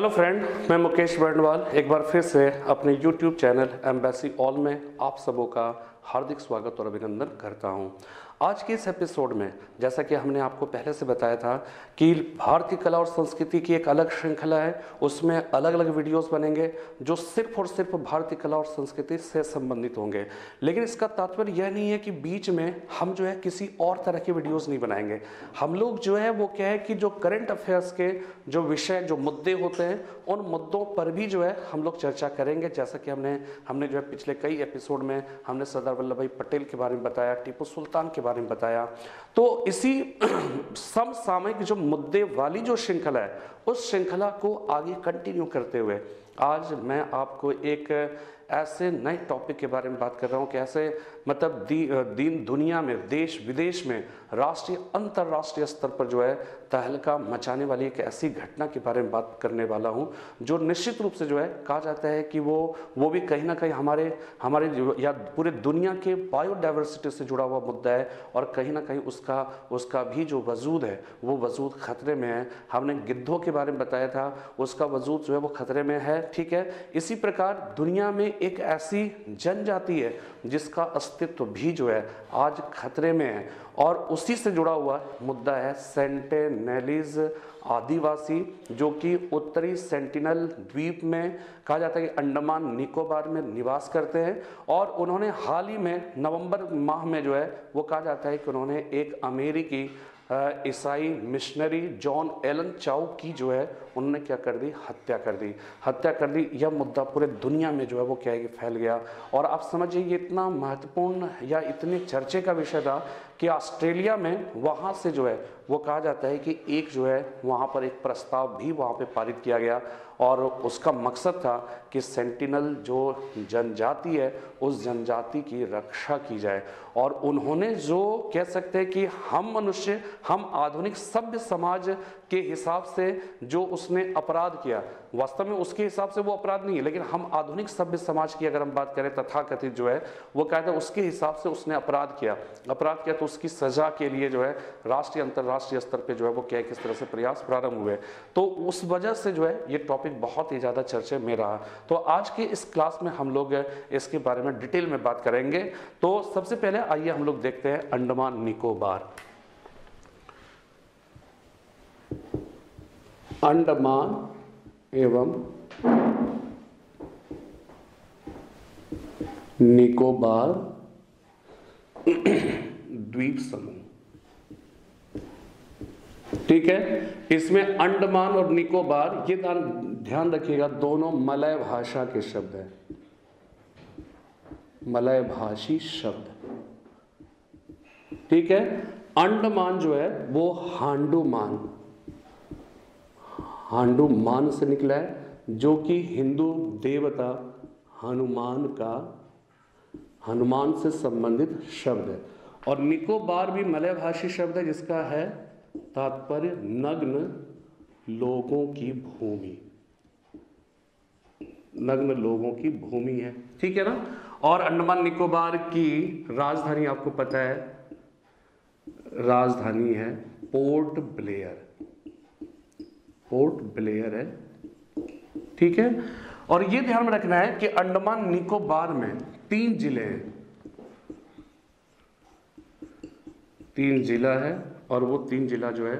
Hello friend मैं मुकेश बर्णवाल एक बार फिर से अपने यूट्यूब चैनल एम्बेसी ऑल में आप सबों का हार्दिक स्वागत और अभिनंदन करता हूँ। आज के इस एपिसोड में, जैसा कि हमने आपको पहले से बताया था कि भारतीय कला और संस्कृति की एक अलग श्रृंखला है। उसमें अलग अलग वीडियोस बनेंगे जो सिर्फ़ और सिर्फ़ भारतीय कला और संस्कृति से संबंधित होंगे। लेकिन इसका तात्पर्य यह नहीं है कि बीच में हम जो है किसी और तरह के वीडियोस नहीं बनाएँगे। हम लोग जो है, वो क्या है कि जो करंट अफेयर्स के जो विषय, जो मुद्दे होते हैं, उन मुद्दों पर भी जो है हम लोग चर्चा करेंगे। जैसा कि हमने हमने जो है पिछले कई एपिसोड में हमने सरदार वल्लभ भाई पटेल के बारे में बताया, टीपू सुल्तान के बारे में बताया। तो इसी समसामयिक जो मुद्दे वाली जो श्रृंखला है, उस श्रृंखला को आगे कंटिन्यू करते हुए आज मैं आपको एक ऐसे नए टॉपिक के बारे में बात कर रहा हूँ कि ऐसे मतलब दी, दीन दुनिया में देश विदेश में राष्ट्रीय अंतर्राष्ट्रीय स्तर पर जो है तहलका मचाने वाली एक ऐसी घटना के बारे में बात करने वाला हूँ जो निश्चित रूप से जो है कहा जाता है कि वो वो भी कहीं ना कहीं हमारे हमारे या पूरे दुनिया के बायोडाइवर्सिटी से जुड़ा हुआ मुद्दा है और कहीं ना कहीं उसका उसका भी जो वजूद है वो वजूद खतरे में है। हमने गिद्धों के बारे में बताया था उसका वजूद जो है वो खतरे में है ठीक है? इसी प्रकार दुनिया में एक ऐसी जनजाति है जिसका भी जो है आज खतरे में है। और उसी से जुड़ा हुआ मुद्दा है सेंटेनेलिज आदिवासी, जो कि उत्तरी सेंटिनल द्वीप में कहा जाता है कि अंडमान निकोबार में निवास करते हैं। और उन्होंने हाल ही में नवंबर माह में जो है, वो कहा जाता है कि उन्होंने एक अमेरिकी ईसाई मिशनरी जॉन एलन चाउ की जो है, उन्होंने क्या कर दी? हत्या कर दी। हत्या कर दी, यह मुद्दा पूरे दुनिया में जो है, वो क्या है कि फैल गया। और आप समझिए, ये इतना महत्वपूर्ण या इतने चर्चे का विषय था कि ऑस्ट्रेलिया में वहाँ से जो है, वो कहा जाता है कि एक जो है, वहाँ पर एक प्रस्ताव भी वहाँ पे पारित किया गया। और उसका मकसद था कि सेंटिनल जो जनजाति है, उस जनजाति की रक्षा की जाए। और उन्होंने जो कह सकते हैं कि हम मनुष्य, हम आधुनिक सभ्य समाज के हिसाब से जो उसने अपराध किया, वास्तव में उसके हिसाब से वो अपराध नहीं है, लेकिन हम आधुनिक सभ्य समाज की अगर हम बात करें तथाकथित जो है, वो कहते हैं उसके हिसाब से उसने अपराध किया। अपराध किया तो उसकी सजा के लिए जो है राष्ट्रीय, अंतर्राष्ट्रीय स्तर पर जो है वो क्या किस तरह से प्रयास प्रारंभ हुए। तो उस वजह से जो है ये टॉपिक बहुत ही ज़्यादा चर्चे में रहा। तो आज के इस क्लास में हम लोग इसके बारे में डिटेल में बात करेंगे। तो सबसे पहले आइए हम लोग देखते हैं अंडमान निकोबार। अंडमान एवं निकोबार द्वीप समूह। ठीक है? इसमें अंडमान और निकोबार, ये ध्यान रखिएगा, दोनों मलय भाषा के शब्द हैं। मलय भाषी शब्द। ठीक है? अंडमान जो है, वो हांडुमान। हांडुमान से निकला है, जो कि हिंदू देवता हनुमान का, हनुमान से संबंधित शब्द है। और निकोबार भी मलय भाषी शब्द है, जिसका है तात्पर्य नग्न लोगों की भूमि। नग्न लोगों की भूमि है। ठीक है ना? और अंडमान निकोबार की राजधानी, आपको पता है, राजधानी है पोर्ट ब्लेयर। पोर्ट ब्लेयर है। ठीक है? और ये ध्यान में रखना है कि अंडमान निकोबार में तीन ज़िले हैं। तीन जिला है और वो तीन जिला जो है,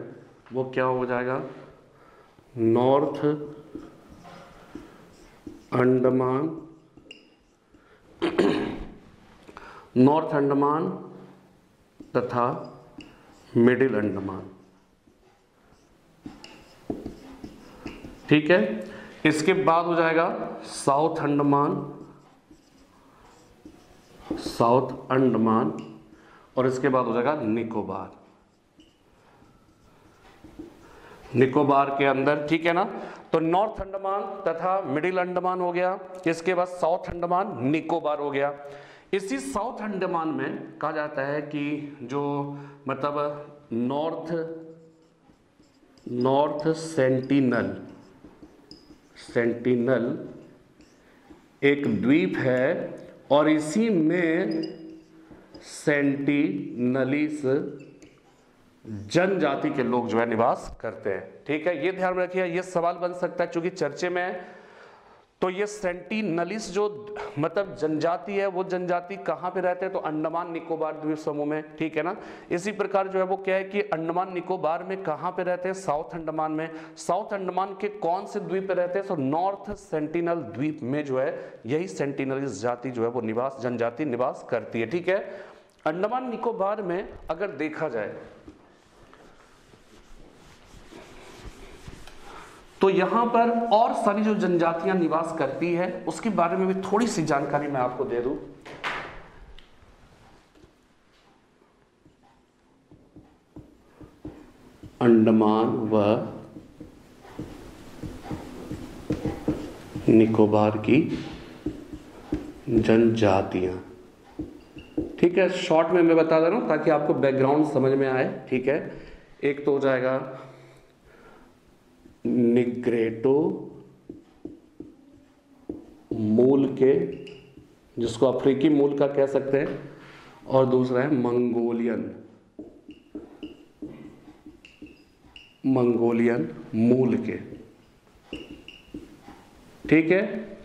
वो क्या हो जाएगा? नॉर्थ अंडमान नॉर्थ अंडमान तथा मिडिल अंडमान ठीक है? इसके बाद हो जाएगा साउथ अंडमान साउथ अंडमान और इसके बाद हो जाएगा निकोबार। निकोबार के अंदर, ठीक है ना? तो नॉर्थ अंडमान तथा मिडिल अंडमान हो गया, इसके बाद साउथ अंडमान, निकोबार हो गया। इसी साउथ अंडमान में कहा जाता है कि जो मतलब नॉर्थ नॉर्थ सेंटिनल सेंटिनल एक द्वीप है, और इसी में सेंटिनलिस जनजाति के लोग जो है निवास करते हैं। ठीक है, ये ध्यान में रखिए, ये सवाल बन सकता है क्योंकि चर्चे में है तो ये सेंटिनलिस जो मतलब जनजाति है, वो जनजाति कहाँ पे रहते हैं? तो अंडमान निकोबार द्वीप समूह में, ठीक है ना? इसी प्रकार जो है, वो क्या है कि अंडमान निकोबार में कहाँ पे रहते हैं? साउथ अंडमान में। साउथ अंडमान के कौन से द्वीप पे रहते हैं? तो नॉर्थ सेंटिनल द्वीप में जो है, यही सेंटिनलिस जाति जो है, वो निवास, जनजाति निवास करती है, ठीक है? अंडमान निकोबार में अगर देखा जाए तो यहाँ पर और सारी जो जनजातियाँ निवास करती है, उसके बारे में भी थोड़ी सी जानकारी मैं आपको दे दूँ। अंडमान व निकोबार की जनजातियाँ। ठीक है शॉर्ट में मैं बता दे रहा हूँ ताकि आपको बैकग्राउंड समझ में आए, ठीक है? एक तो हो जाएगा निग्रेटो मूल के, जिसको अफ्रीकी मूल का कह सकते हैं, और दूसरा है मंगोलियन। मंगोलियन मूल के। ठीक है?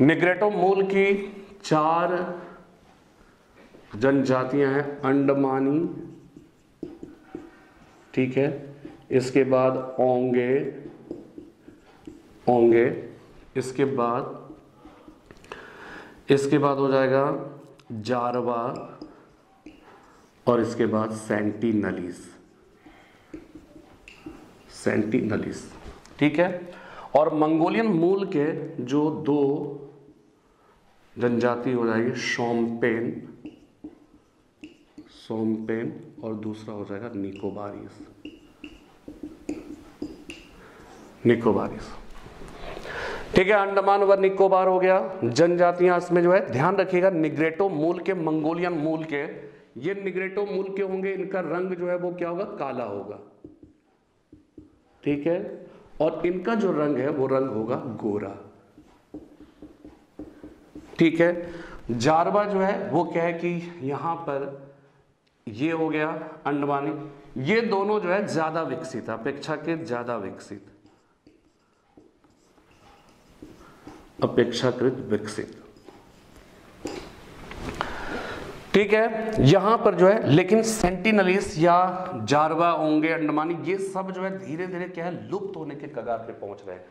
निग्रेटो मूल की चार जनजातियाँ हैं, अंडमानी, ठीक है, इसके बाद ओंगे ओंगे, इसके बाद इसके बाद हो जाएगा जारवा, और इसके बाद सेंटीनलीस। सेंटीनलीस, ठीक है? और मंगोलियन मूल के जो दो जनजाति हो जाएगी सोमपेन सोमपेन और दूसरा हो जाएगा निकोबारिस निकोबारिस ठीक है, अंडमान व निकोबार हो गया। जनजातियाँ इसमें जो है, ध्यान रखिएगा निग्रेटो मूल के, मंगोलियन मूल के। ये निग्रेटो मूल के होंगे, इनका रंग जो है वो क्या होगा? काला होगा। ठीक है? और इनका जो रंग है, वो रंग होगा गोरा। ठीक है? जारवा जो है, वो क्या है कि यहाँ पर ये हो गया अंडमानी। ये दोनों जो है ज़्यादा विकसित, अपेक्षा के ज़्यादा विकसित। अपेक्षाकृत विकसित। ठीक है, यहाँ पर जो है, लेकिन सेंटिनलिस या जारवा ओंगे अंडमानी, ये सब जो है धीरे धीरे क्या है, लुप्त होने के कगार पे पहुँच रहे हैं।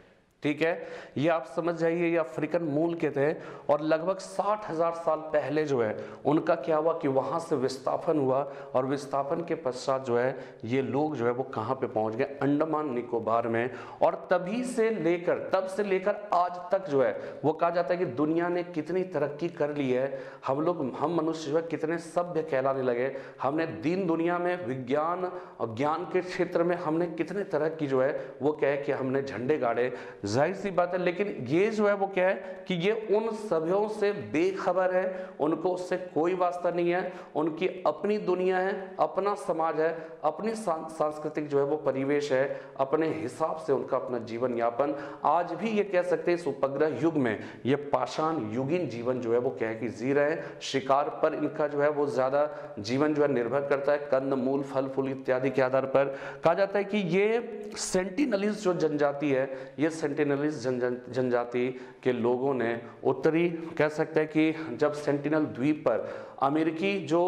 ठीक है? ये आप समझ जाइए, ये अफ्रीकन मूल के थे और लगभग साठ हज़ार साल पहले जो है, उनका क्या हुआ कि वहाँ से विस्थापन हुआ और विस्थापन के पश्चात जो है, ये लोग जो है वो कहाँ पे पहुँच गए? अंडमान निकोबार में। और तभी से लेकर, तब से लेकर आज तक जो है, वो कहा जाता है कि दुनिया ने कितनी तरक्की कर ली है। हम लोग, हम मनुष्य जो है, कितने सभ्य कहलाने लगे। हमने दिन दुनिया में विज्ञान और ज्ञान के क्षेत्र में हमने कितने तरह की जो है, वो कहे कि हमने झंडे गाड़े। ज़ाहिर सी बात है, लेकिन ये जो है वो क्या है कि ये उन सभ्यों से बेखबर है, उनको उससे कोई वास्ता नहीं है, उनकी अपनी दुनिया है, अपना समाज है, अपनी सांस्कृतिक जो है वो परिवेश है, अपने हिसाब से उनका अपना जीवन यापन। आज भी ये कह सकते हैं इस उपग्रह युग में ये पाषाण युगीन जीवन जो है वो कह कि जी रहे हैं। शिकार पर इनका जो है वो ज़्यादा जीवन जो है निर्भर करता है, कंद, मूल, फल, फूल इत्यादि के आधार पर। कहा जाता है कि ये सेंटिनलिस जो जनजाति है, ये सेंटिनल सेंटिनलिस जनजाति के लोगों ने उत्तरी कह सकते हैं कि जब सेंटिनल द्वीप पर अमेरिकी जो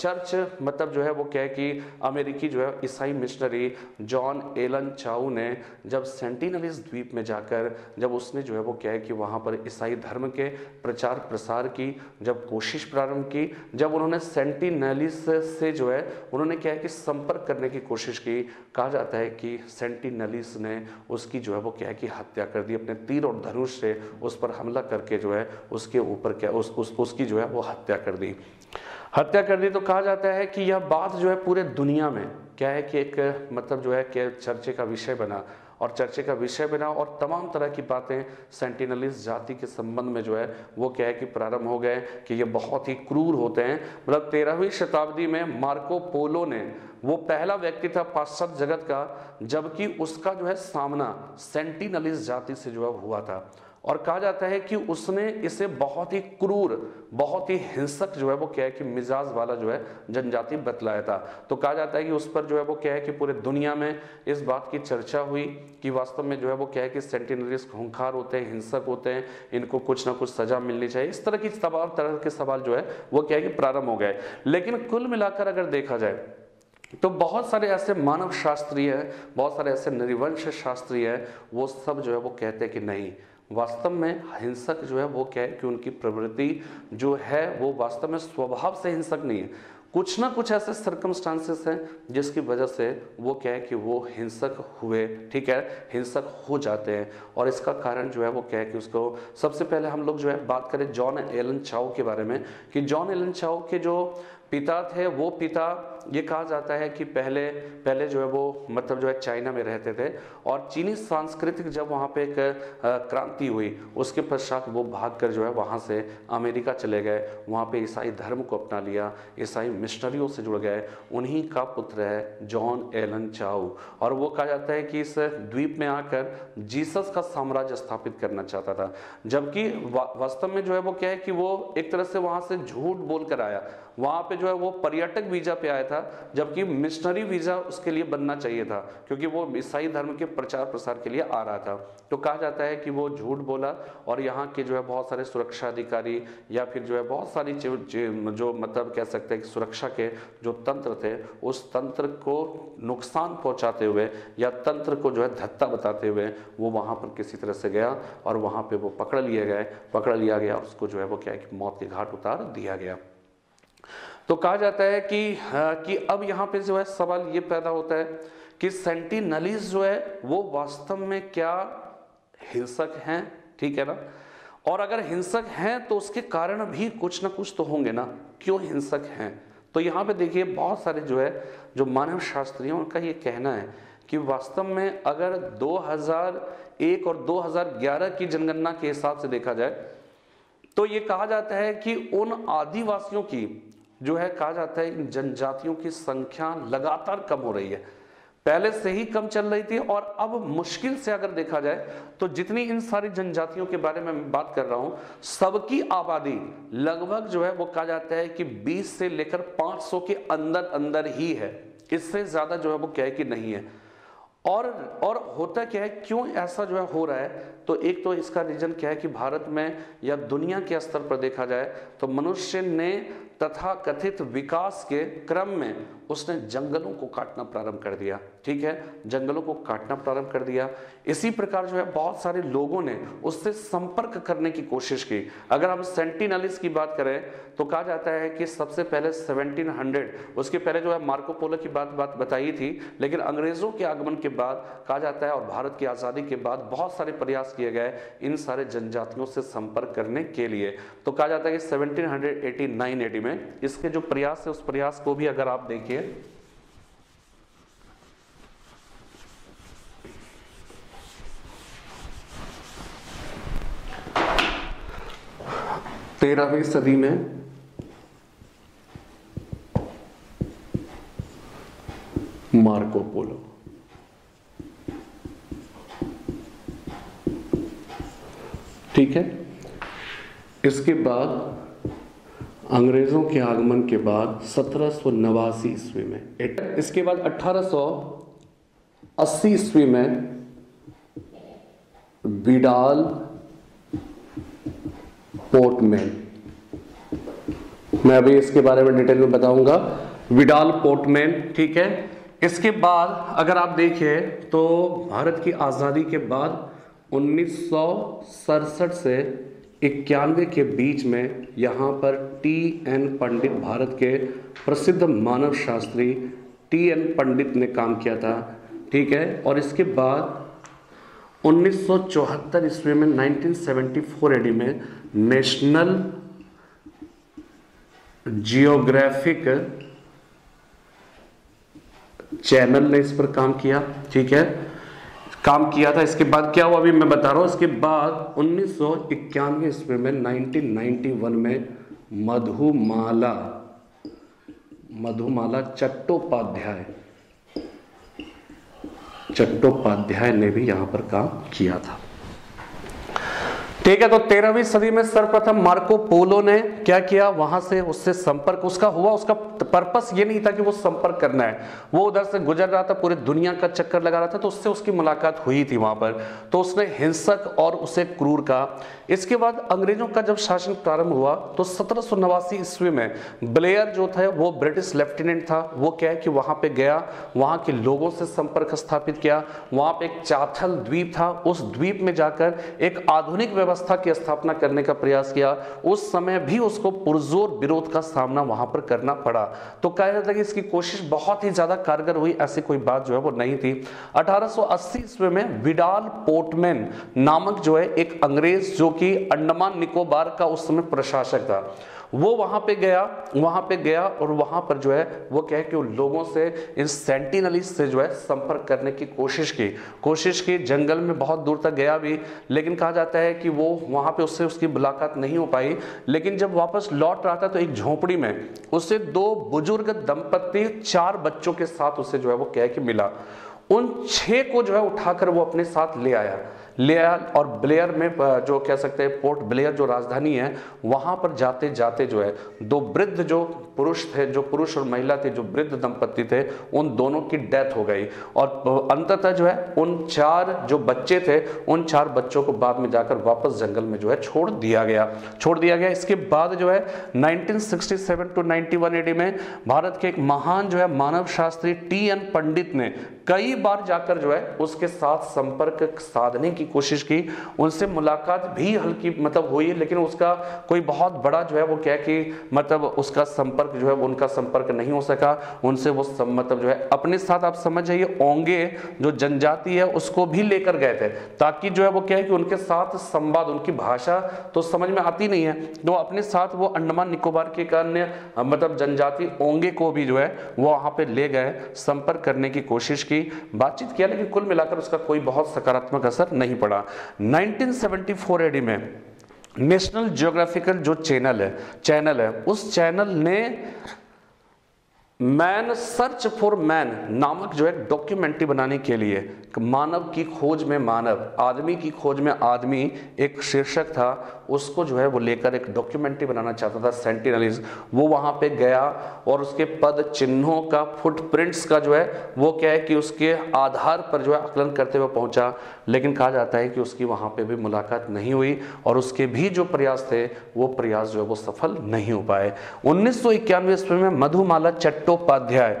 चर्च मतलब जो है वो क्या है कि अमेरिकी जो है ईसाई मिशनरी जॉन एलन चाऊ ने जब सेंटिनलिस द्वीप में जाकर जब उसने जो है वो क्या है कि वहाँ पर ईसाई धर्म के प्रचार प्रसार की जब कोशिश प्रारंभ की जब उन्होंने सेंटिनलिस से जो है उन्होंने क्या है कि संपर्क करने की कोशिश की कहा जाता है कि सेंटिनलिस ने उसकी जो है वो क्या है कि हत्या कर दी अपने तीर और धनुष से उस पर हमला करके जो है उसके ऊपर क्या उस, उस उसकी जो है वो हत्या कर दी। दी हत्या कर दी तो कहा जाता है कि यह बात जो है पूरे दुनिया में, क्या है कि एक मतलब जो है कि चर्चे का विषय बना और चर्चे का विषय बना और तमाम तरह की बातें सेंटिनलिस जाति के संबंध में जो है, वो क्या है कि प्रारंभ हो गए कि ये बहुत ही क्रूर होते हैं। मतलब तेरहवीं शताब्दी में मार्को पोलो ने, वो पहला व्यक्ति था पाश्चात्य जगत का, जबकि उसका जो है सामना सेंटिनलिस जाति से जो है हुआ था। और कहा जाता है कि उसने इसे बहुत ही क्रूर, बहुत ही हिंसक जो है वो क्या है कि मिजाज वाला जो है जनजाति बतलाया था। तो कहा जाता है कि उस पर जो है वो क्या है कि पूरे दुनिया में इस बात की चर्चा हुई कि वास्तव में जो है वो क्या है कि सेंटिनरीज खूंखार होते हैं, हिंसक होते हैं, इनको कुछ ना कुछ सजा मिलनी चाहिए। इस तरह की तमाम तरह के सवाल जो है वो क्या है कि प्रारंभ हो गए। लेकिन कुल मिलाकर अगर देखा जाए तो बहुत सारे ऐसे मानव शास्त्री हैं, बहुत सारे ऐसे नरिवंश शास्त्री हैं, वो सब जो है वो कहते हैं कि नहीं। वास्तव में हिंसक जो है वो क्या है कि उनकी प्रवृत्ति जो है वो वास्तव में स्वभाव से हिंसक नहीं है। कुछ ना कुछ ऐसे सर्कमस्टांसेस हैं जिसकी वजह से वो क्या है कि वो हिंसक हुए, ठीक है? हिंसक हो जाते हैं। और इसका कारण जो है वो क्या है कि उसको सबसे पहले हम लोग जो है बात करें जॉन एलन चाओ के बारे में कि जॉन एलन चाओ के जो पिता थे, वो पिता ये कहा जाता है कि पहले पहले जो है वो मतलब जो है चाइना में रहते थे और चीनी सांस्कृतिक जब वहाँ पे एक क्रांति हुई, उसके पश्चात वो भागकर जो है वहाँ से अमेरिका चले गए। वहाँ पे ईसाई धर्म को अपना लिया, ईसाई मिशनरियों से जुड़ गए। उन्हीं का पुत्र है जॉन एलन चाउ। और वो कहा जाता है कि इस द्वीप में आकर जीसस का साम्राज्य स्थापित करना चाहता था। जबकि वास्तव में जो है वो क्या है कि वो एक तरह से वहाँ से झूठ बोल कर आया। वहाँ पे जो है वो पर्यटक वीज़ा पे आया था। जबकि मिशनरी वीज़ा उसके लिए बनना चाहिए था, क्योंकि वो ईसाई धर्म के प्रचार प्रसार के लिए आ रहा था। तो कहा जाता है कि वो झूठ बोला और यहाँ के जो है बहुत सारे सुरक्षा अधिकारी या फिर जो है बहुत सारी जो मतलब कह सकते हैं कि सुरक्षा के जो तंत्र थे, उस तंत्र को नुकसान पहुंचाते हुए या तंत्र को जो है धत्ता बताते हुए वो वहाँ पर किसी तरह से गया और वहाँ पर वो पकड़ लिए गए पकड़ लिया गया, उसको जो है वो क्या है कि मौत के घाट उतार दिया गया। तो कहा जाता है कि कि अब यहाँ पे जो है सवाल ये पैदा होता है कि सेंटिनलीज जो है, वो वास्तव में क्या हिंसक हैं? ठीक है ना? और अगर हिंसक हैं तो उसके कारण भी कुछ ना कुछ तो होंगे ना। क्यों हिंसक हैं? तो यहाँ पे देखिए, बहुत सारे जो है, जो मानव शास्त्रियों उनका ये कहना है कि वास्तव में अगर 2001 और 2011 की जनगणना के हिसाब से देखा जाए तो ये कहा जाता है कि उन आदिवासियों की जो है कहा जाता है, इन जनजातियों की संख्या लगातार कम हो रही है। पहले से ही कम चल रही थी और अब मुश्किल से अगर देखा जाए तो जितनी इन सारी जनजातियों के बारे में बात कर रहा हूँ, सबकी आबादी लगभग जो है वो कहा जाता है कि 20 से लेकर 500 के अंदर अंदर ही है। इससे ज़्यादा जो है वो क्या है कि नहीं है। और और होता क्या है, क्यों ऐसा जो है हो रहा है? तो एक तो इसका रीजन क्या है कि भारत में या दुनिया के स्तर पर देखा जाए तो मनुष्य ने तथा कथित विकास के क्रम में उसने जंगलों को काटना प्रारंभ कर दिया, ठीक है? जंगलों को काटना प्रारंभ कर दिया। इसी प्रकार जो है, बहुत सारे लोगों ने उससे संपर्क करने की कोशिश की। अगर हम सेंटिनलिस की बात करें तो कहा जाता है कि सबसे पहले 1700 उसके पहले जो है मार्कोपोलो की बात बात बताई थी, लेकिन अंग्रेज़ों के आगमन के बाद कहा जाता है, और भारत की आज़ादी के बाद बहुत सारे प्रयास किए गए इन सारे जनजातियों से संपर्क करने के लिए। तो कहा जाता है कि सेवनटीन हंड्रेड में इसके जो प्रयास है, उस प्रयास को भी अगर आप देखिए। तेरहवीं सदी में मार्को पोलो। ठीक है? इसके बाद अंग्रेज़ों के आगमन के बाद सत्रह सौ नवासी ईस्वी में। इसके बाद अठारह सौ अस्सी ईस्वी में बिडाल पोर्टमैन। मैं अभी इसके बारे में डिटेल में बताऊँगा। विडाल पोर्टमैन, ठीक है? इसके बाद अगर आप देखिए तो भारत की आज़ादी के बाद उन्नीस सौ सड़सठ से इक्यानवे के बीच में यहाँ पर टी एन पंडित भारत के प्रसिद्ध मानव शास्त्री टी एन पंडित ने काम किया था, ठीक है? और इसके बाद 1974 ईस्वी में 1974 एडी में नेशनल जियोग्राफिक चैनल ने इस पर काम किया, ठीक है? काम किया था, इसके बाद क्या हुआ अभी मैं बता रहा हूँ। इसके बाद उन्नीस सौ इक्यानवे ईस्वी में 1991 में मधुमाला मधुमाला चट्टोपाध्याय चट्टोपाध्याय ने भी यहाँ पर काम किया था। ठीक है तो तेरहवीं सदी में सर्वप्रथम मार्को पोलो ने क्या किया? वहाँ से उससे संपर्क, उसका हुआ, उसका पर्पस ये नहीं था कि वो संपर्क करना है। वो उधर से गुजर रहा था, पूरे दुनिया का चक्कर लगा रहा था तो उससे उसकी मुलाकात हुई थी वहाँ पर। तो उसने हिंसक और उसे क्रूर कहा। इसके बाद अंग्रेज़ों का जब शासन प्रारंभ हुआ तो सत्रह ईस्वी में ब्लेयर जो था, वो ब्रिटिश लेफ्टिनेंट था। वो क्या है कि वहाँ पे गया, वहाँ के लोगों से संपर्क स्थापित किया। वहाँ पे एक चाथल द्वीप था। उस द्वीप में जाकर एक आधुनिक व्यवस्था की स्थापना करने का प्रयास किया। उस समय भी उसको पुरजोर विरोध का सामना वहाँ पर करना पड़ा। तो कहा जाता है कि इसकी कोशिश बहुत ही ज़्यादा कारगर हुई, ऐसी कोई बात जो है वो नहीं थी। 1880 ईस्वी में विडाल पोर्टमैन नामक जो है एक अंग्रेज़ जो कि अंडमान निकोबार का उस समय प्रशासक था। वो वहाँ पे गया, वहाँ पे गया और वहाँ पर जो है, वो कह के उन लोगों से, इन सेंटिनलिस्ट से जो है संपर्क करने की कोशिश की। कोशिश की, जंगल में बहुत दूर तक गया भी, लेकिन कहा जाता है कि वो वहाँ पे उससे उसकी मुलाकात नहीं हो पाई। लेकिन जब वापस लौट रहा था तो एक झोपड़ी में उससे दो बुज़ुर्ग दंपत्ति, चार बच्चों के साथ उसे जो है वो कह के मिला। उन छह को जो है उठाकर वो अपने साथ ले आया। लेयर और ब्लेयर में जो कह सकते हैं, पोर्ट ब्लेयर जो राजधानी है, वहाँ पर जाते जाते जो है, दो वृद्ध जो पुरुष थे, जो पुरुष और महिला थे, जो वृद्ध दंपति थे, उन दोनों की डेथ हो गई। और अंततः जो है, उन चार जो बच्चे थे, उन चार बच्चों को बाद में जाकर वापस जंगल में जो है छोड़ दिया गया। छोड़ दिया गया। इसके बाद जो है 1967 टू 91 एडी में भारत के एक महान जो है मानव शास्त्री टी एन पंडित ने कई बार जाकर जो है, उसके साथ संपर्क साधने की कोशिश की। उनसे मुलाकात भी हल्की मतलब हुई, लेकिन उसका कोई बहुत बड़ा जो है, वो क्या कि मतलब उसका संपर्क जो है उनका संपर्क नहीं हो सका। उनसे वो मतलब जो है अपने साथ आप समझ जाइए ओंगे जो जनजाति है उसको भी लेकर गए थे। ताकि जो है वो क्या है कि उनके साथ संवाद, उनकी भाषा तो समझ में आती नहीं है। तो अपने साथ वो अंडमान निकोबार के कारण मतलब जनजाति ओंगे को भी जो है वो वहाँ पे ले गए, संपर्क करने की कोशिश की। बातचीत किया, लेकिन कुल मिलाकर उसका कोई बहुत सकारात्मक असर नहीं पड़ा। 1974 एडी में नेशनल ज्योग्राफिकल जो चैनल है चैनल है, उस चैनल ने मैन सर्च फॉर मैन नामक जो है डॉक्यूमेंट्री बनाने के लिए मानव की खोज में मानव, आदमी की खोज में आदमी एक शीर्षक था उसको जो है वो लेकर एक डॉक्यूमेंट्री बनाना चाहता था सेंटिनलिज वो वहाँ पे गया और उसके पद चिन्हों का फुटप्रिंट्स का जो है, वो क्या है कि उसके आधार पर जो है आकलन करते हुए पहुँचा। लेकिन कहा जाता है कि उसकी वहाँ पे भी मुलाकात नहीं हुई और उसके भी जो प्रयास थे, वो प्रयास जो है वो सफल नहीं हो पाए। उन्नीस सौ इक्यानवे ईस्वी में मधुमाला चट्टोपाध्याय।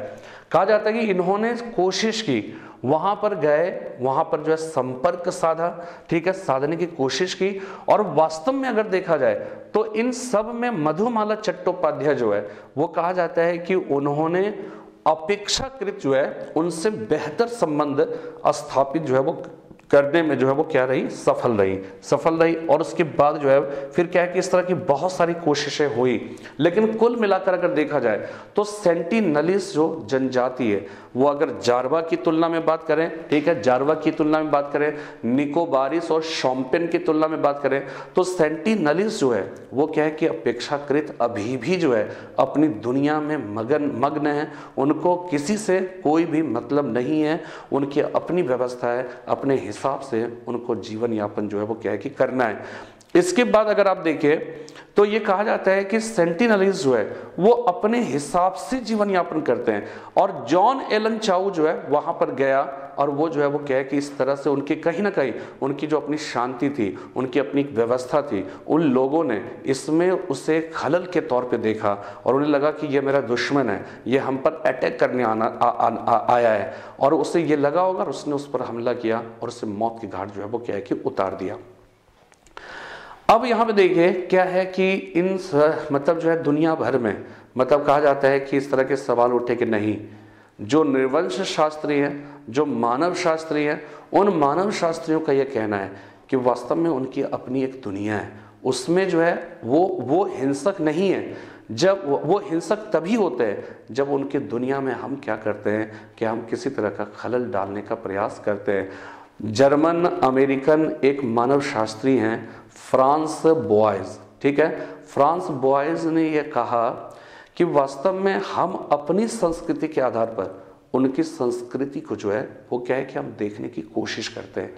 कहा जाता है कि इन्होंने कोशिश की वहाँ पर गए, वहाँ पर जो है संपर्क साधा, ठीक है, साधने की कोशिश की। और वास्तव में अगर देखा जाए तो इन सब में मधुमाला चट्टोपाध्याय जो है, वो कहा जाता है कि उन्होंने अपेक्षाकृत जो है, उनसे बेहतर संबंध स्थापित जो है वो करने में जो है वो क्या रही? सफल रही। सफल रही और उसके बाद जो है फिर क्या है कि इस तरह की बहुत सारी कोशिशें हुई। लेकिन कुल मिलाकर अगर देखा जाए तो सेंटिनलिस जो जनजाति है, वो अगर जारवा की तुलना में बात करें, ठीक है, जारवा की तुलना में बात करें, निकोबारिस और शॉम्पेन की तुलना में बात करें तो सेंटिनलिस जो है, वो क्या है कि अपेक्षाकृत अभी भी जो है अपनी दुनिया में मगन, मग्न है। उनको किसी से कोई भी मतलब नहीं है। उनकी अपनी व्यवस्था है, अपने हिसाब से उनको जीवन यापन जो है वो क्या है कि करना है। इसके बाद अगर आप देखें तो ये कहा जाता है कि सेंटिनलिस्ट जो है वो अपने हिसाब से जीवन यापन करते हैं। और जॉन एलन चाउ जो है वहाँ पर गया और वो जो है वो कहे कि इस तरह से उनकी कहीं ना कहीं उनकी जो अपनी शांति थी उनकी अपनी व्यवस्था थी उन लोगों ने इसमें उसे खलल के तौर पे देखा और उन्हें लगा कि ये मेरा दुश्मन है ये हम पर अटैक करने आना आ, आ, आ, आया है। और उसे ये लगा होगा और उसने उस पर हमला किया और उसे मौत की घाट जो है वो क्या है कि उतार दिया। अब यहाँ पे देखिए, क्या है कि इन मतलब जो है दुनिया भर में मतलब कहा जाता है कि इस तरह के सवाल उठे कि नहीं। जो निर्वंश शास्त्री हैं, जो मानव शास्त्री हैं, उन मानव शास्त्रियों का यह कहना है कि वास्तव में उनकी अपनी एक दुनिया है। उसमें जो है, वो वो हिंसक नहीं है। जब वो हिंसक तभी होते हैं जब उनकी दुनिया में हम क्या करते हैं कि हम किसी तरह का खलल डालने का प्रयास करते हैं। जर्मन, अमेरिकन एक मानव शास्त्री हैं फ्रांस बॉयज़, ठीक है? फ्रांस बॉयज़ ने यह कहा कि वास्तव में हम अपनी संस्कृति के आधार पर, उनकी संस्कृति को जो है, वो क्या है कि हम देखने की कोशिश करते हैं।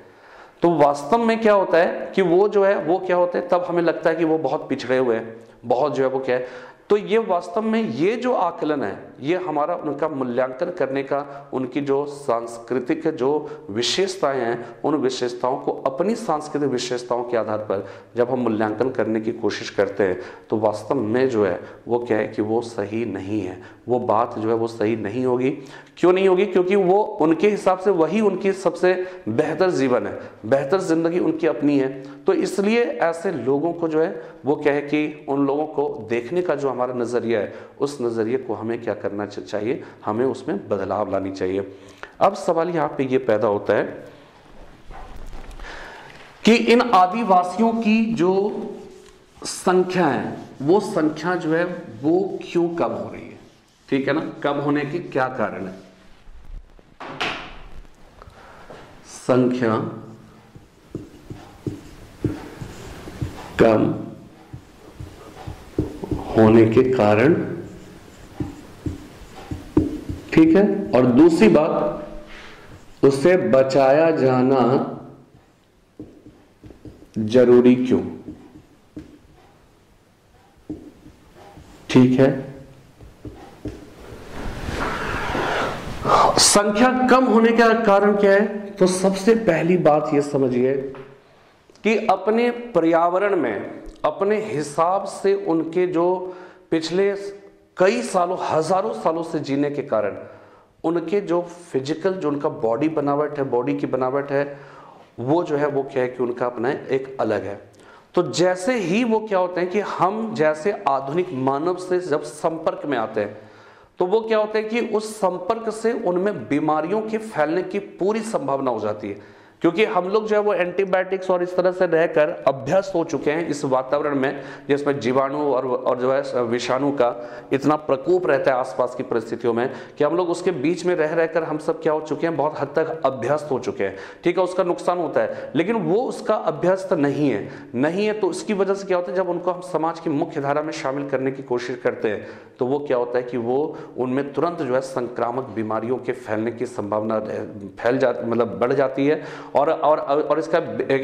तो वास्तव में क्या होता है कि वो जो है, वो क्या होता है? तब हमें लगता है कि वो बहुत पिछड़े हुए हैं। बहुत जो है, वो क्या है? तो ये वास्तव में ये जो आकलन है, ये हमारा उनका मूल्यांकन करने का, उनकी जो सांस्कृतिक जो विशेषताएँ हैं, उन विशेषताओं को अपनी सांस्कृतिक विशेषताओं के आधार पर जब हम मूल्यांकन करने की कोशिश करते हैं तो वास्तव में जो है, वो क्या है कि वो सही नहीं है। वो बात जो है वो सही नहीं होगी। क्यों नहीं होगी? क्योंकि वो उनके हिसाब से वही उनकी सबसे बेहतर जीवन है। बेहतर ज़िंदगी उनकी अपनी है। तो इसलिए ऐसे लोगों को जो है वो कहे कि उन लोगों को देखने का जो हमारा नज़रिया है, उस नज़रिए को हमें क्या करना चाहिए? हमें उसमें बदलाव लानी चाहिए। अब सवाल यहाँ पे ये पैदा होता है कि इन आदिवासियों की जो संख्या है, वो संख्या जो है वो क्यों कम हो रही है? ठीक है ना? कम होने की क्या कारण है? संख्या कम होने के कारण ठीक है? और दूसरी बात, उसे बचाया जाना ज़रूरी क्यों? ठीक है? संख्या कम होने का कारण क्या है? तो सबसे पहली बात यह समझिए कि अपने पर्यावरण में, अपने हिसाब से उनके जो पिछले कई सालों, हज़ारों सालों से जीने के कारण, उनके जो फ़िज़िकल जो उनका बॉडी बनावट है बॉडी की बनावट है, वो जो है, वो क्या है कि उनका अपना एक अलग है। तो जैसे ही वो क्या होते हैं कि हम जैसे आधुनिक मानव से जब संपर्क में आते हैं तो वो क्या होता है कि उस संपर्क से उनमें बीमारियों के फैलने की पूरी संभावना हो जाती है। क्योंकि हम लोग जो है वो एंटीबायोटिक्स और इस तरह से रहकर अभ्यस्त हो चुके हैं इस वातावरण में, जिसमें जीवाणु और और जो है विषाणु का इतना प्रकोप रहता है आसपास की परिस्थितियों में कि हम लोग उसके बीच में रह, रहकर हम सब क्या हो चुके हैं, बहुत हद तक अभ्यस्त हो चुके हैं। ठीक है, उसका नुकसान होता है, लेकिन वो उसका अभ्यस्त नहीं है। नहीं है तो उसकी वजह से क्या होता है, जब उनको हम समाज की मुख्य धारा में शामिल करने की कोशिश करते हैं तो वो क्या होता है कि वो उनमें तुरंत जो है संक्रामक बीमारियों के फैलने की संभावना फैल जा मतलब बढ़ जाती है और और और इसका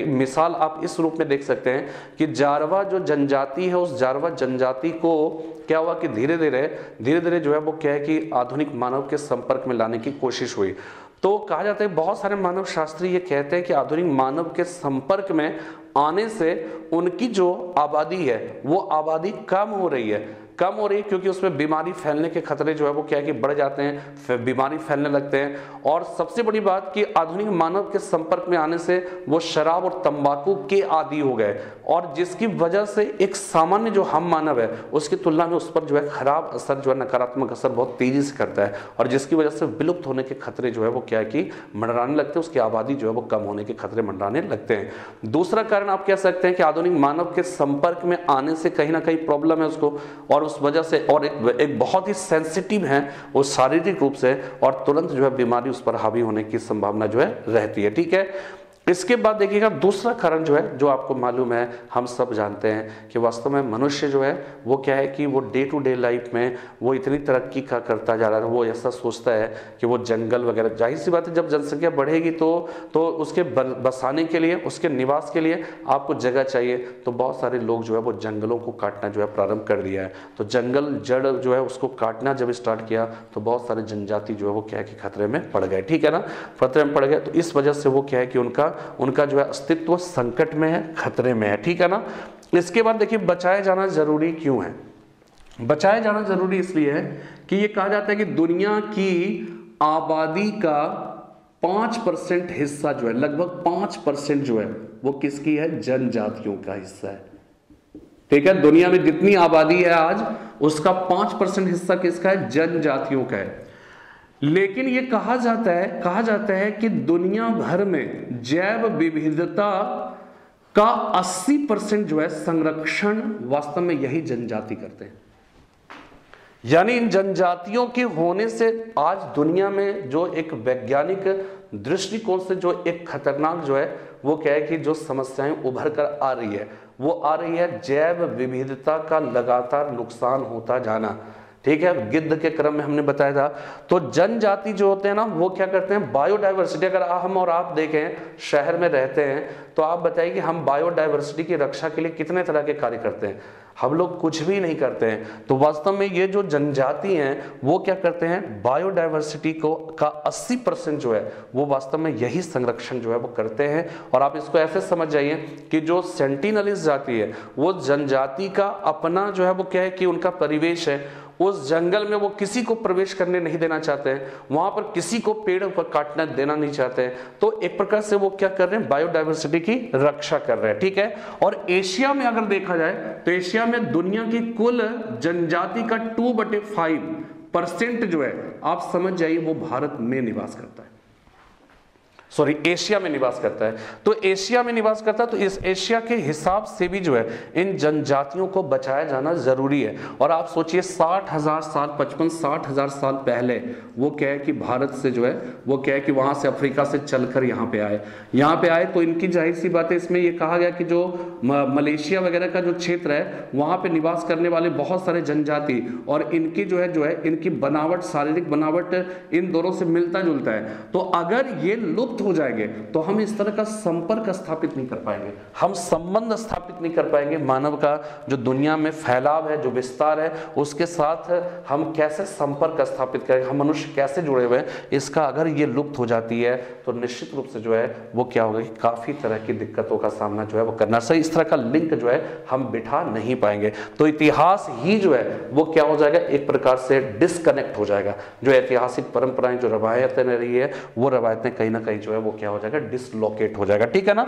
मिसाल आप इस रूप में देख सकते हैं कि जारवा जो जनजाति है, उस जारवा जनजाति को क्या हुआ कि धीरे धीरे धीरे धीरे जो है वो क्या है कि आधुनिक मानव के संपर्क में लाने की कोशिश हुई। तो कहा जाता है बहुत सारे मानव शास्त्री ये कहते हैं कि आधुनिक मानव के संपर्क में आने से उनकी जो आबादी है, वो आबादी कम हो रही है। कम हो रही है क्योंकि उसमें बीमारी फैलने के खतरे जो है वो क्या है कि बढ़ जाते हैं बीमारी फैलने लगते हैं। और सबसे बड़ी बात कि आधुनिक मानव के संपर्क में आने से वो शराब और तंबाकू के आदि हो गए। और जिसकी वजह से एक सामान्य जो हम मानव है, उसकी तुलना में उस पर जो है खराब असर जो है, नकारात्मक असर बहुत तेज़ी से करता है। और जिसकी वजह से विलुप्त होने के खतरे जो है वो क्या है कि मंडराने लगते हैं, उसकी आबादी जो है वो कम होने के खतरे मंडराने लगते हैं। दूसरा कारण आप कह सकते हैं कि आधुनिक मानव के संपर्क में आने से कहीं ना कहीं प्रॉब्लम है उसको। और उस वजह से और एक, एक बहुत ही सेंसिटिव है वो शारीरिक रूप से और तुरंत जो है बीमारी उस पर हावी होने की संभावना जो है रहती है ठीक है? इसके बाद देखिएगा, दूसरा कारण जो है, जो आपको मालूम है, हम सब जानते हैं कि वास्तव में मनुष्य जो है, वो क्या है कि वो डे टू डे लाइफ में वो इतनी तरक्की का करता जा रहा है, वो ऐसा सोचता है कि वो जंगल वगैरह, ज़ाहिर सी बात है, जब जनसंख्या बढ़ेगी तो तो उसके बसाने के लिए, उसके निवास के लिए आपको जगह चाहिए। तो बहुत सारे लोग जो है, वो जंगलों को काटना जो है, प्रारंभ कर दिया है। तो जंगल, जड़ जो है, उसको काटना जब स्टार्ट किया तो बहुत सारे जनजाति जो है, वो क्या है कि खतरे में पड़ गए। ठीक है ना? खतरे में पड़ गए तो इस वजह से वो क्या है कि उनका उनका जो है अस्तित्व संकट में है, खतरे में है, ठीक है ना? इसके बाद देखिए बचाया जाना ज़रूरी क्यों है? बचाया जाना ज़रूरी इसलिए है कि ये कहा जाता है कि दुनिया की आबादी का पाँच परसेंट हिस्सा जो है, लगभग पाँच परसेंट जो है, वो किसकी है? जनजातियों का हिस्सा है। ठीक है? दुनिया में जितनी आबादी है आज, उसका पाँच परसेंट हिस्सा किसका है? जनजातियों का है। लेकिन यह कहा जाता है, कहा जाता है कि दुनिया भर में जैव विविधता का 80 परसेंट जो है संरक्षण वास्तव में यही जनजाति करते हैं। यानी इन जनजातियों के होने से आज दुनिया में जो एक वैज्ञानिक दृष्टिकोण से जो एक खतरनाक जो है, वो क्या है कि जो समस्याएँ उभर कर आ रही है, वो आ रही है जैव विविधता का लगातार नुकसान होता जाना। ठीक है? गिद्ध के क्रम में हमने बताया था। तो जनजाति जो होते हैं ना, वो क्या करते हैं? बायोडाइवर्सिटी अगर हम और आप देखें, शहर में रहते हैं तो आप बताइए कि हम बायोडाइवर्सिटी की रक्षा के लिए कितने तरह के कार्य करते हैं? हम लोग कुछ भी नहीं करते हैं। तो वास्तव में ये जो जनजाति हैं, वो क्या करते हैं? बायोडाइवर्सिटी को, का 80 परसेंट जो है, वो वास्तव में यही संरक्षण जो है, वो करते हैं। और आप इसको ऐसे समझ जाइए कि जो सेंटिनलिस जाति है, वो जनजाति का अपना जो है, वो क्या है कि उनका परिवेश है। उस जंगल में वो किसी को प्रवेश करने नहीं देना चाहते हैं। वहाँ पर किसी को पेड़ पर काटना देना नहीं चाहते हैं। तो एक प्रकार से वो क्या कर रहे हैं? बायोडाइवर्सिटी की रक्षा कर रहे हैं, ठीक है? और एशिया में अगर देखा जाए तो एशिया में दुनिया की कुल जनजाति का टू बटे फाइव परसेंट जो है, आप समझ जाइए वो भारत में निवास करता है। सॉरी एशिया में निवास करता है। तो एशिया में निवास करता है तो इस एशिया के हिसाब से भी जो है, इन जनजातियों को बचाया जाना ज़रूरी है। और आप सोचिए, साठ हज़ार साल, पचपन, साठ हज़ार साल पहले, वो क्या है कि भारत से जो है, वो क्या है कि वहाँ से अफ्रीका से चलकर यहाँ पे आए। यहाँ पे आए तो इनकी ज़ाहिर सी बात है, इसमें ये कहा गया कि जो मलेशिया वगैरह का जो क्षेत्र है, वहाँ पे निवास करने वाले बहुत सारे जनजाति और इनकी जो है जो है, इनकी बनावट, शारीरिक बनावट इन दोनों से मिलता जुलता है। तो अगर ये लुप्त हो जाएँगे तो हम इस तरह का संपर्क स्थापित नहीं कर पाएँगे। हम संबंध स्थापित नहीं कर पाएँगे। मानव का जो दुनिया में फैलाव है, जो विस्तार है, उसके साथ हम कैसे संपर्क स्थापित करेंगे, हम मनुष्य कैसे जुड़े हुए हैं, इसका अगर ये लुप्त हो जाती है तो निश्चित रूप से जो है, वो क्या होगा कि काफ़ी तरह की दिक्कतों का सामना जो है, वो करना। सही, इस तरह का लिंक जो है, हम बिठा नहीं पाएँगे। तो इतिहास ही जो है, वो क्या हो जाएगा, एक प्रकार से डिसकनेक्ट हो जाएगा। जो ऐतिहासिक परंपराएँ, जो रवायतें रही है, वो रवायतें कहीं ना कहीं जो है, वो क्या हो जाएगा? डिसलोकेट हो जाएगा, ठीक है ना?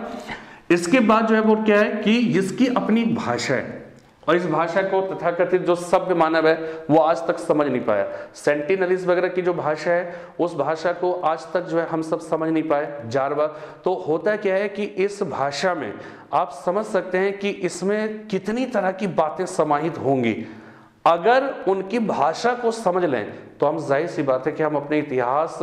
इसके बाद जो है वो क्या है कि जिसकी अपनी भाषा है। और इस भाषा को तथाकथित जो सभ्य मानव है, वो आज तक समझ नहीं पाया। सेंटिनरीज वगैरह की जो भाषा है, उस भाषा को आज तक जो है हम सब समझ नहीं पाए, जारवा। तो होता क्या है कि इस भाषा में आप समझ सकते हैं कि इसमें कितनी तरह की बातें समाहित होंगी। अगर उनकी भाषा को समझ लें तो हम ज़ाहिर सी बात है कि हम अपने इतिहास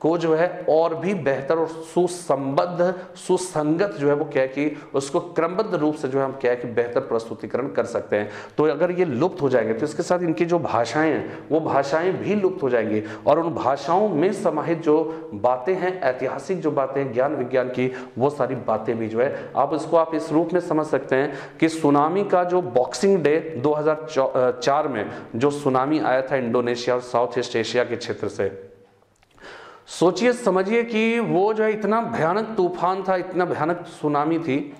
को जो है और भी बेहतर और सुसंबद्ध, सुसंगत जो है वो क्या कि, उसको क्रमबद्ध रूप से जो है हम क्या कि बेहतर प्रस्तुतिकरण कर सकते हैं। तो अगर ये लुप्त हो जाएँगे तो इसके साथ इनकी जो भाषाएँ हैं, वो भाषाएँ भी लुप्त हो जाएँगी। और उन भाषाओं में समाहित जो बातें हैं, ऐतिहासिक जो बातें हैं, ज्ञान विज्ञान की, वो सारी बातें भी जो है, आप इसको आप इस रूप में समझ सकते हैं कि सुनामी का जो बॉक्सिंग डे 2004 में, जो सुनामी आया था इंडोनेशिया और साउथ ईस्ट एशिया के क्षेत्र से सोचिए, समझिए कि वो जो है इतना भयानक तूफ़ान था, इतना भयानक सुनामी थी।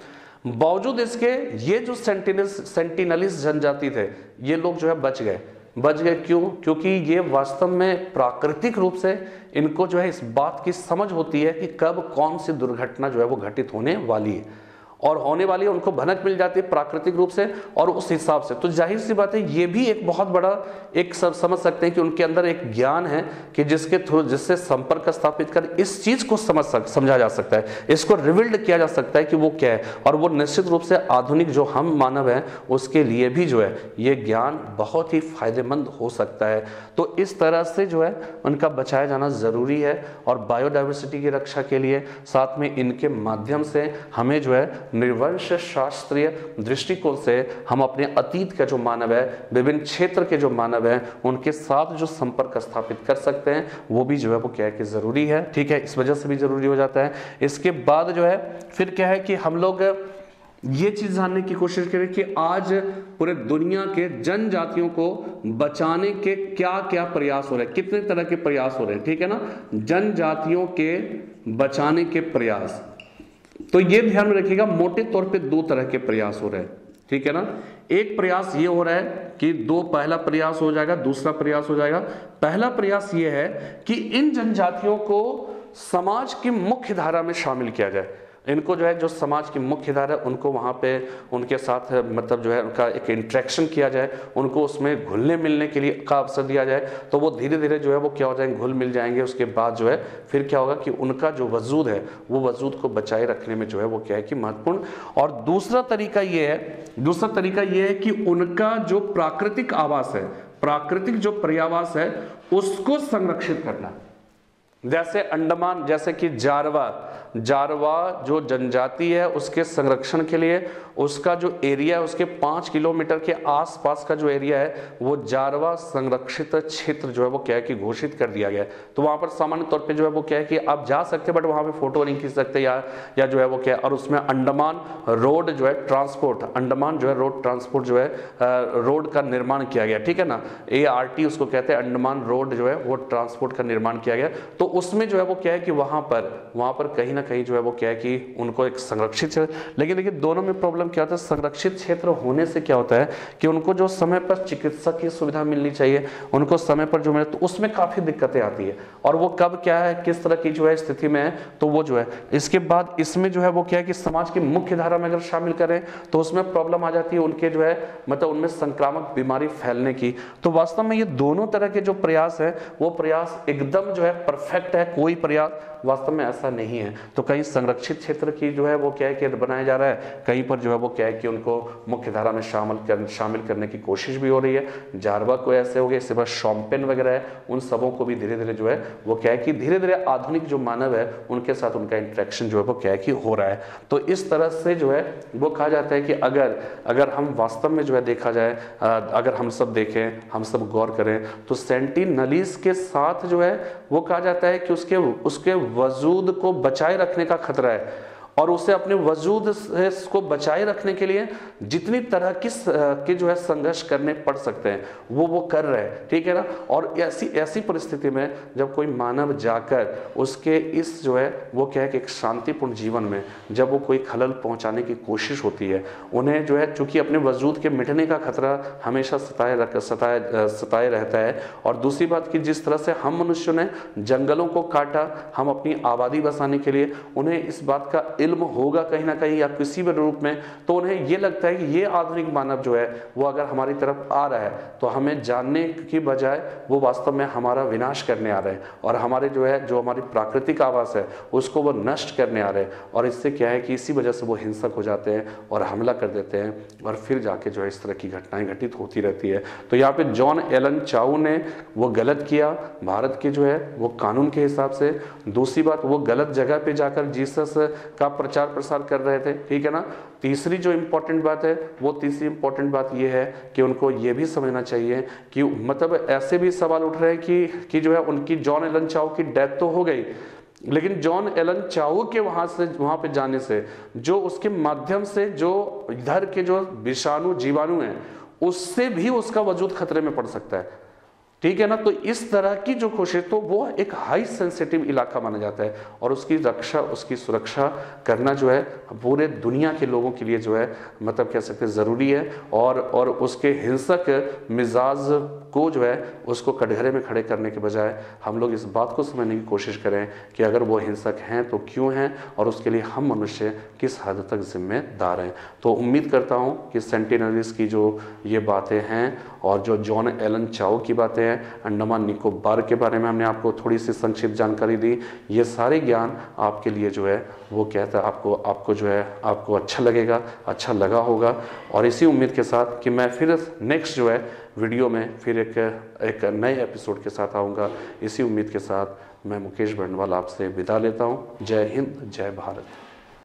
बावजूद इसके, ये जो सेंटिनल सेंटिनलिस जनजाति थे, ये लोग जो है बच गए। बच गए क्यों? क्योंकि ये वास्तव में प्राकृतिक रूप से इनको जो है इस बात की समझ होती है कि कब कौन सी दुर्घटना जो है वो घटित होने वाली है। और होने वाली उनको भनक मिल जाती है प्राकृतिक रूप से और उस हिसाब से। तो ज़ाहिर सी बात है, ये भी एक बहुत बड़ा, एक सब समझ सकते हैं कि उनके अंदर एक ज्ञान है कि जिसके थ्रू, जिससे संपर्क स्थापित कर इस चीज़ को समझ सक, समझा जा सकता है। इसको रिविल्ड किया जा सकता है कि वो क्या है। और वो निश्चित रूप से आधुनिक जो हम मानव हैं, उसके लिए भी जो है, ये ज्ञान बहुत ही फ़ायदेमंद हो सकता है। तो इस तरह से जो है, उनका बचाया जाना ज़रूरी है और बायोडाइवर्सिटी की रक्षा के लिए, साथ में इनके माध्यम से हमें जो है निर्वंश शास्त्रीय दृष्टिकोण से हम अपने अतीत का जो मानव है, विभिन्न क्षेत्र के जो मानव है, उनके साथ जो संपर्क स्थापित कर सकते हैं, वो भी जो है वो क्या है कि ज़रूरी है। ठीक है, इस वजह से भी ज़रूरी हो जाता है। इसके बाद जो है, फिर क्या है कि हम लोग ये चीज़ जानने की कोशिश करें कि आज पूरे दुनिया के जनजातियों को बचाने के क्या क्या प्रयास हो रहे हैं, कितने तरह के प्रयास हो रहे हैं, ठीक है ना? जनजातियों के बचाने के प्रयास। तो ये ध्यान में रखिएगा, मोटे तौर पे दो तरह के प्रयास हो रहे हैं। ठीक है ना? एक प्रयास ये हो रहा है कि दो, पहला प्रयास हो जाएगा, दूसरा प्रयास हो जाएगा। पहला प्रयास ये है कि इन जनजातियों को समाज की मुख्य धारा में शामिल किया जाए। इनको जो है, जो समाज की मुख्य धारा है उनको वहाँ पे उनके साथ मतलब जो है, उनका एक इंट्रैक्शन किया जाए, उनको उसमें घुलने मिलने के लिए का अवसर दिया जाए तो वो धीरे धीरे जो है, वो क्या हो जाएँगे घुल मिल जाएँगे। उसके बाद जो है, फिर क्या होगा कि उनका जो वजूद है, वो वजूद को बचाए रखने में जो है, वो क्या है कि महत्वपूर्ण। और दूसरा तरीका ये है, दूसरा तरीका ये है कि उनका जो प्राकृतिक आवास है, प्राकृतिक जो पर्यावास है, उसको संरक्षित करना। जैसे अंडमान, जैसे कि जारवा जारवा जो जनजाति है, उसके संरक्षण के लिए उसका जो एरिया है, उसके पाँच किलोमीटर के आसपास का जो एरिया है, वो जारवा संरक्षित क्षेत्र जो है, वो क्या है कि घोषित कर दिया गया है। तो वहाँ पर सामान्य तौर पे जो है, वो क्या है कि आप जा सकते बट वहाँ पे फ़ोटो नहीं खींच सकते या या जो है वो क्या है, और उसमें अंडमान रोड जो है ट्रांसपोर्ट अंडमान जो है रोड ट्रांसपोर्ट जो है रोड का निर्माण किया गया, ठीक है ना? एआरटी उसको कहते हैं, अंडमान रोड जो है, वो ट्रांसपोर्ट का निर्माण किया गया। तो उसमें जो है, वो क्या है कि वहाँ पर वहाँ पर कहीं ना कहीं जो है वो क्या है कि उनको एक संरक्षित क्षेत्र लेकिन लेकिन दोनों में प्रॉब्लम क्या होता है? संरक्षित क्षेत्र होने से क्या होता है कि उनको जो समय पर चिकित्सा की सुविधा मिलनी चाहिए, उनको समय पर जो मिले तो उसमें काफ़ी दिक्कतें आती है। और वो कब क्या है, किस तरह की जो है स्थिति में है तो वो जो है, इसके बाद इसमें जो है वो क्या है कि समाज की मुख्य धारा में अगर शामिल करें तो उसमें प्रॉब्लम आ जाती है उनके जो है मतलब उनमें संक्रामक बीमारी फैलने की। तो वास्तव में ये दोनों तरह के जो प्रयास है, वो प्रयास एकदम जो है परफेक्ट है, कोई प्रयास वास्तव में ऐसा नहीं है। तो कहीं संरक्षित क्षेत्र की जो है वो क्या है कि बनाया जा रहा है, कहीं पर जो है वो क्या है कि उनको मुख्य धारा में शामिल कर, शामिल करने की कोशिश भी हो रही है। जारवा को ऐसे हो गया, इसके बाद शॉम्पेन वगैरह है, उन सबों को भी धीरे धीरे जो है वो क्या है कि धीरे धीरे आधुनिक जो मानव है, उनके साथ उनका इंट्रैक्शन जो है वो क्या है कि हो रहा है। तो इस तरह से जो है वो कहा जाता है कि अगर अगर हम वास्तव में जो है देखा जाए अगर हम सब देखें, हम सब गौर करें तो सेंटिनलीज के साथ जो है वो कहा जाता है कि उसके उसके वजूद को बचाए रखने का खतरा है। और उसे अपने वजूद को बचाए रखने के लिए जितनी तरह की के जो है संघर्ष करने पड़ सकते हैं, वो वो कर रहे हैं, ठीक है ना? और ऐसी ऐसी परिस्थिति में जब कोई मानव जाकर उसके इस जो है, वो क्या है कि एक शांतिपूर्ण जीवन में जब वो कोई खलल पहुँचाने की कोशिश होती है, उन्हें जो है, चूँकि अपने वजूद के मिटने का खतरा हमेशा सताए रख, सताए सताए रहता है, और दूसरी बात की जिस तरह से हम मनुष्यों ने जंगलों को काटा, हम अपनी आबादी बसाने के लिए, उन्हें इस बात का इल्म होगा कहीं ना कहीं या किसी भी रूप में तो उन्हें ये लगता है कि ये आधुनिक मानव जो है, वो अगर हमारी तरफ़ आ रहा है तो हमें जानने की बजाय वो वास्तव में हमारा विनाश करने आ रहे हैं और हमारे जो है, जो हमारी प्राकृतिक आवास है, उसको वो नष्ट करने आ रहे हैं और इससे क्या है कि इसी वजह से वो हिंसक हो जाते हैं और हमला कर देते हैं और फिर जाके जो है, इस तरह की घटनाएँ घटित होती रहती है। तो यहाँ पे जॉन एलन चाऊ ने वो गलत किया, भारत के जो है, वो कानून के हिसाब से। दूसरी बात, वो गलत जगह पे जाकर जीसस का प्रचार प्रसार कर रहे थे, ठीक है ना? तीसरी जो इंपॉर्टेंट बात है, वो तीसरी इंपॉर्टेंट बात ये है कि उनको ये भी समझना चाहिए कि मतलब ऐसे भी सवाल उठ रहे हैं कि कि जो है उनकी जॉन एलन चाओ की डेथ तो हो गई, लेकिन जॉन एलन चाऊ के वहाँ से, वहाँ पे जाने से, जो उसके माध्यम से जो इधर के जो विषाणु, जीवाणु हैं, उससे भी उसका वजूद खतरे में पड़ सकता है। ठीक है ना? तो इस तरह की जो कोशिश तो वो एक हाई सेंसिटिव इलाका माना जाता है और उसकी रक्षा, उसकी सुरक्षा करना जो है, पूरे दुनिया के लोगों के लिए जो है मतलब कह सकते हैं, ज़रूरी है और और उसके हिंसक मिजाज को जो है, उसको कटघरे में खड़े करने के बजाय हम लोग इस बात को समझने की कोशिश करें कि अगर वो हिंसक हैं तो क्यों हैं और उसके लिए हम मनुष्य किस हद तक जिम्मेदार हैं। तो उम्मीद करता हूँ कि सेंटिनरीज की जो ये बातें हैं और जो जॉन एलन चाओ की बातें हैं, अंडमान निकोबार के बारे में हमने आपको थोड़ी सी संक्षिप्त जानकारी दी, ये सारे ज्ञान आपके लिए जो है, वो कहता है आपको आपको जो है, आपको अच्छा लगेगा अच्छा लगा होगा। और इसी उम्मीद के साथ कि मैं फिर नेक्स्ट जो है वीडियो में फिर एक एक नए एपिसोड के साथ आऊँगा। इसी उम्मीद के साथ मैं मुकेश बर्णवाल आपसे विदा लेता हूँ। जय हिंद, जय भारत।